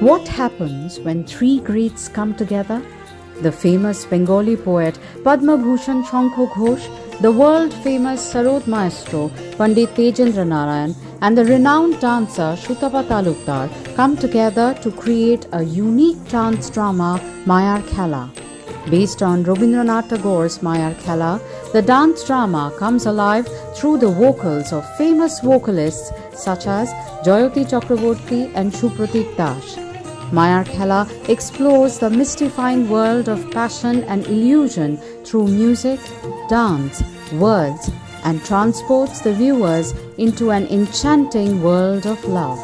What happens when three greats come together? The famous Bengali poet Padma Bhushan Shankho Ghosh, the world famous Sarod maestro Pandit Tejendra Narayan, and the renowned dancer Sutapa Talukdar come together to create a unique dance drama, Mayar Khela. Based on Rabindranath Tagore's Mayar Khela, the dance drama comes alive through the vocals of famous vocalists such as Jayoti Chakraborty and Supratik Das. Mayar Khela explores the mystifying world of passion and illusion through music, dance, words, and transports the viewers into an enchanting world of love.